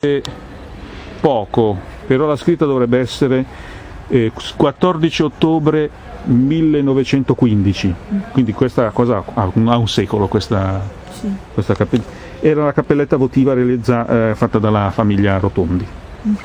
Eh, poco, però la scritta dovrebbe essere eh, 14 ottobre 1915, quindi questa cosa ha un, ha un secolo, questa, Sì. questa cappelletta. Era la cappelletta votiva realizza- eh, fatta dalla famiglia Rotondi. Mhm.